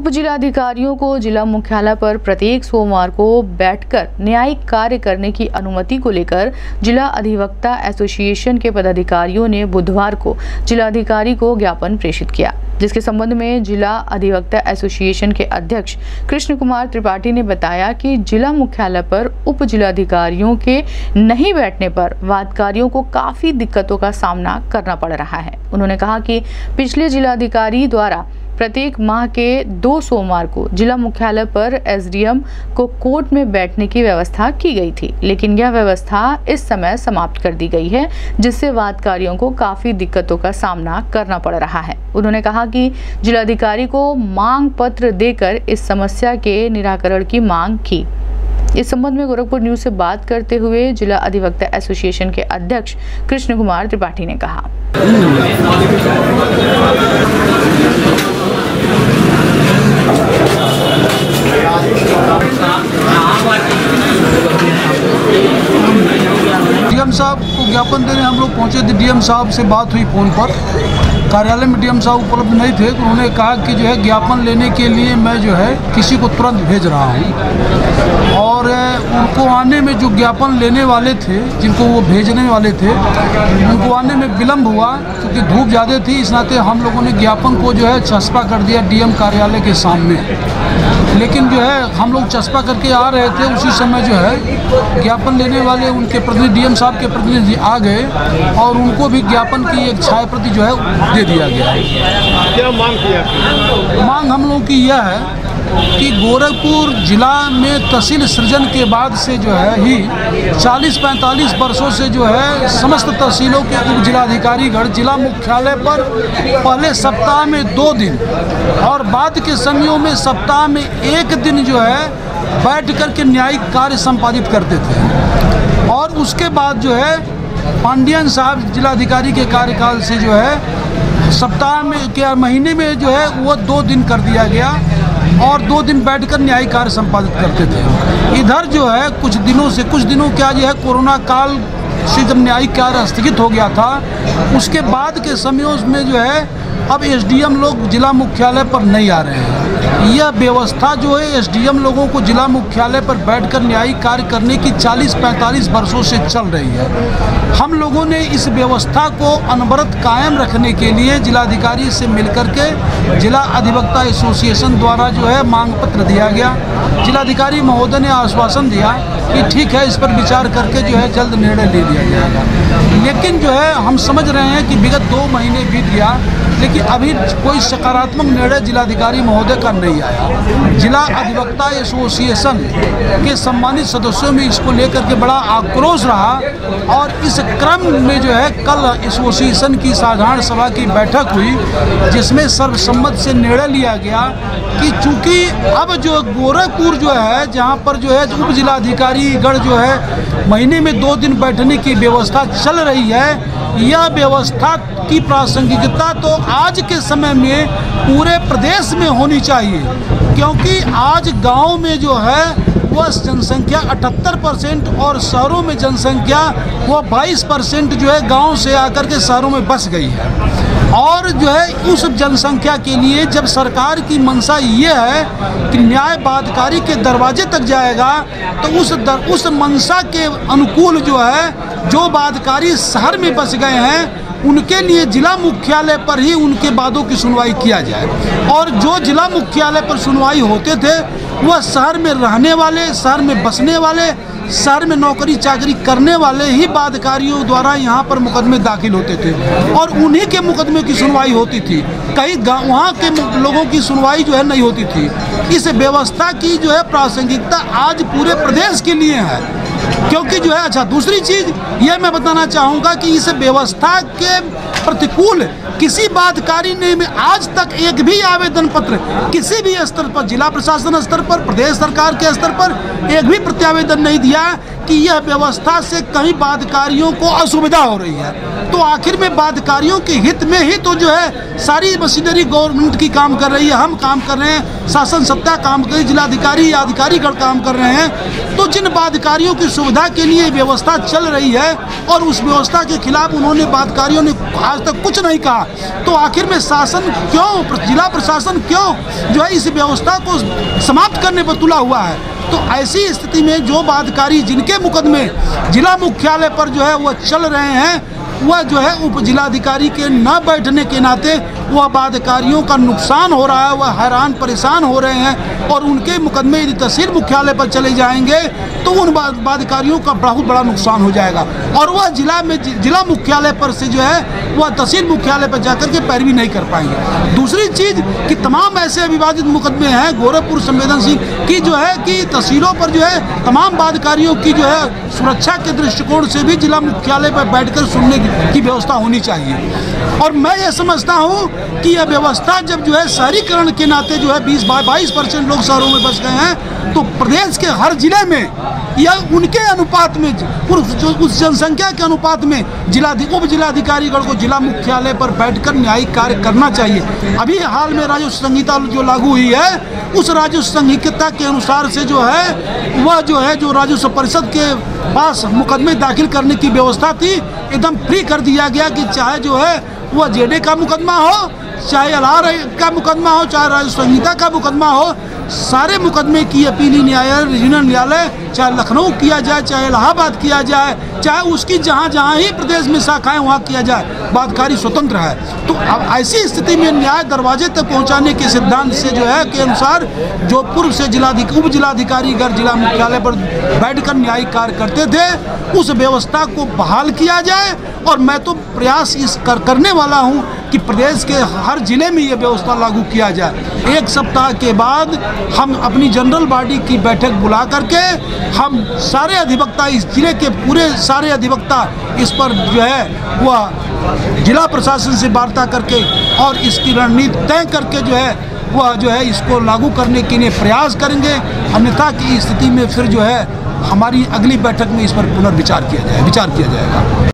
उप जिलाधिकारियों को जिला मुख्यालय पर प्रत्येक सोमवार को बैठकर न्यायिक कार्य करने की अनुमति को लेकर जिला अधिवक्ता एसोसिएशन के पदाधिकारियों ने बुधवार को जिलाधिकारी को ज्ञापन प्रेषित किया, जिसके संबंध में जिला अधिवक्ता एसोसिएशन के अध्यक्ष कृष्ण कुमार त्रिपाठी ने बताया कि जिला मुख्यालय पर उप जिलाधिकारियों के नहीं बैठने पर वादकारियों को काफ़ी दिक्कतों का सामना करना पड़ रहा है। उन्होंने कहा कि पिछले जिलाधिकारी द्वारा प्रत्येक माह के दो सोमवार को जिला मुख्यालय पर एसडीएम को कोर्ट में बैठने की व्यवस्था की गई थी, लेकिन यह व्यवस्था इस समय समाप्त कर दी गई है, जिससे वादकारियों को काफ़ी दिक्कतों का सामना करना पड़ रहा है। उन्होंने कहा कि जिलाधिकारी को मांग पत्र देकर इस समस्या के निराकरण की मांग की। इस संबंध में गोरखपुर न्यूज़ से बात करते हुए जिला अधिवक्ता एसोसिएशन के अध्यक्ष कृष्ण कुमार त्रिपाठी ने कहा। डीएम साहब को ज्ञापन देने हम लोग पहुँचे थे डीएम साहब से बात हुई फ़ोन पर। कार्यालय में डीएम साहब उपलब्ध नहीं थे तो उन्होंने कहा कि जो है ज्ञापन लेने के लिए मैं जो है किसी को तुरंत भेज रहा हूँ। और उनको आने में जो ज्ञापन लेने वाले थे, जिनको वो भेजने वाले थे, उनको आने में विलम्ब हुआ, क्योंकि धूप ज़्यादा थी, इस नाते हम लोगों ने ज्ञापन को जो है चस्पा कर दिया डीएम कार्यालय के सामने। लेकिन जो है हम लोग चस्पा करके आ रहे थे उसी समय जो है ज्ञापन लेने वाले उनके प्रतिनिधि डीएम साहब के प्रतिनिधि आ गए और उनको भी ज्ञापन की एक छाया प्रति जो है दे दिया गया। क्या मांग किया मांग हम लोग की यह है कि गोरखपुर जिला में तहसील सृजन के बाद से जो है ही 40-45 वर्षों से जो है समस्त तहसीलों के उप जिलाधिकारीगण जिला मुख्यालय पर पहले सप्ताह में दो दिन और बाद के समयों में सप्ताह में एक दिन जो है बैठ कर के न्यायिक कार्य संपादित करते थे। और उसके बाद जो है पांडियन साहब जिलाधिकारी के कार्यकाल से जो है सप्ताह में क्या महीने में जो है वो दो दिन कर दिया गया। और दो दिन बैठकर न्यायिक कार्य संपादित करते थे। इधर जो है, कुछ दिनों से, कुछ दिनों क्या जो है, कोरोना काल से जब न्यायिक कार्य स्थगित हो गया था, उसके बाद के समयों में जो है अब एसडीएम लोग जिला मुख्यालय पर नहीं आ रहे हैं। यह व्यवस्था जो है, एसडीएम लोगों को जिला मुख्यालय पर बैठकर न्यायिक कार्य करने की 40-45 वर्षों से चल रही है। हम लोगों ने इस व्यवस्था को अनवरत कायम रखने के लिए जिलाधिकारी से मिलकर के जिला अधिवक्ता एसोसिएशन द्वारा जो है मांग पत्र दिया गया। जिलाधिकारी महोदय ने आश्वासन दिया कि ठीक है, इस पर विचार करके जो है जल्द निर्णय ले लिया जाएगा। लेकिन जो है, हम समझ रहे हैं कि विगत दो महीने बीत गया। लेकिन अभी कोई सकारात्मक निर्णय जिलाधिकारी महोदय का नहीं आया। जिला अधिवक्ता एसोसिएशन के सम्मानित सदस्यों में इसको लेकर के बड़ा आक्रोश रहा और इस क्रम में जो है, कल एसोसिएशन की साधारण सभा की बैठक हुई, जिसमें सर्वसम्मत से निर्णय लिया गया कि चूँकि अब जो गोरखपुर जो है, जहाँ पर जो है उप जिलाधिकारी गण जो है, महीने में दो दिन बैठने की व्यवस्था चल रही है, यह व्यवस्था की प्रासंगिकता तो आज के समय में पूरे प्रदेश में होनी चाहिए क्योंकि आज गाँव में जो है वह जनसंख्या 78 परसेंट और शहरों में जनसंख्या वो 22 परसेंट जो है गाँव से आकर के शहरों में बस गई है। और जो है उस जनसंख्या के लिए जब सरकार की मंशा ये है कि न्याय बादकारी के दरवाजे तक जाएगा तो उस दर, उस मंशा के अनुकूल जो है जो बादकारी शहर में बस गए हैं उनके लिए जिला मुख्यालय पर ही उनके वादों की सुनवाई किया जाए। और जो जिला मुख्यालय पर सुनवाई होते थे, वह शहर में रहने वाले, शहर में बसने वाले, शहर में नौकरी चाकरी करने वाले ही बादकारियों द्वारा यहाँ पर मुकदमे दाखिल होते थे। और उन्हीं के मुकदमे की सुनवाई होती थी। कई गाँव वहाँ के लोगों की सुनवाई जो है नहीं होती थी। इस व्यवस्था की जो है प्रासंगिकता आज पूरे प्रदेश के लिए है। क्योंकि जो है अच्छा दूसरी चीज़ यह मैं बताना चाहूँगा कि इस व्यवस्था के प्रतिकूल किसी बाधकारी ने में आज तक एक भी आवेदन पत्र किसी भी स्तर पर, जिला प्रशासन स्तर पर, प्रदेश सरकार के स्तर पर एक भी प्रत्यावेदन नहीं दिया कि यह व्यवस्था से कहीं बाधकारियों को असुविधा हो रही है। तो आखिर में बाधकारियों के हित में ही तो जो है, सारी मशीनरी गवर्नमेंट की काम कर रही है। हम काम कर रहे हैं, शासन सत्ता काम कर रही जिलाधिकारी या अधिकारीगण काम कर रहे हैं। तो जिन बाधकारियों की सुविधा के लिए व्यवस्था चल रही है और उस व्यवस्था के खिलाफ उन्होंने बातकारियों ने आज तक कुछ नहीं कहा। तो आखिर में शासन क्यों जिला प्रशासन क्यों जो है इस व्यवस्था को समाप्त करने पर तुला हुआ है? तो ऐसी स्थिति में जो बाधकारी जिनके मुकदमे जिला मुख्यालय पर जो है वह चल रहे हैं, वह जो है उप, जिलाधिकारी के न बैठने के नाते वह बाधिकारियों का नुकसान हो रहा है वह हैरान, परेशान हो रहे हैं और उनके मुकदमे यदि तहसील मुख्यालय पर चले जाएँगे तो उन बाधिकारियों का बहुत बड़ा नुकसान हो जाएगा। और वह जिला में, जिला मुख्यालय पर से जो है, वह तहसील मुख्यालय पर जाकर के पैरवी नहीं कर पाएँगे। दूसरी चीज़ कि तमाम ऐसे विवादित मुकदमे हैं, गोरखपुर संवेदनशील की जो है कि तहसीलों पर जो है, तमाम बाधिकारियों की जो है, सुरक्षा के दृष्टिकोण से भी जिला मुख्यालय पर बैठकर सुनने की व्यवस्था होनी चाहिए। और मैं ये समझता हूँ कि यह व्यवस्था जब जो है शहरीकरण के नाते जो है बीस बाईस परसेंट लोग शहरों में बस गए हैं तो प्रदेश के हर ज़िले में या उनके अनुपात में उस जनसंख्या के अनुपात में जिला उप जिलाधिकारीगण को जिला मुख्यालय पर बैठकर न्यायिक कार्य करना चाहिए। अभी हाल में राजस्व संहिता जो लागू हुई है, उस राजस्व संहिता के अनुसार से जो है, वह जो है, जो राजस्व परिषद के पास मुकदमे दाखिल करने की व्यवस्था थी, एकदम फ्री कर दिया गया कि चाहे जो है वह जेडे का मुकदमा हो, चाहे अलार का मुकदमा हो, चाहे राजस्व संहिता का मुकदमा हो सारे मुकदमे की अपीली न्यायालय रीजनल न्यायालय, चाहे लखनऊ किया जाए, चाहे इलाहाबाद किया जाए, चाहे उसकी जहाँ जहाँ ही प्रदेश में शाखाएँ वहाँ किया जाए बातकारी स्वतंत्र है। तो अब ऐसी स्थिति में न्याय दरवाजे तक पहुँचाने के सिद्धांत से जो है के अनुसार जो पूर्व से जिलाधिकारी उप जिलाधिकारी अगर जिला मुख्यालय पर बैठकर न्यायिक कार्य करते थे। उस व्यवस्था को बहाल किया जाए और मैं तो प्रयास इस कर, करने वाला हूँ कि प्रदेश के हर ज़िले में ये व्यवस्था लागू किया जाए। एक सप्ताह के बाद हम अपनी जनरल बॉडी की बैठक बुला करके हम सारे अधिवक्ता, इस ज़िले के पूरे सारे अधिवक्ता इस पर जो है, वह जिला प्रशासन से वार्ता करके और इसकी रणनीति तय करके जो है, वह जो है इसको लागू करने के लिए प्रयास करेंगे। अन्यथा की स्थिति में फिर जो है, हमारी अगली बैठक में इस पर पुनर्विचार किया जाए, विचार किया जाएगा।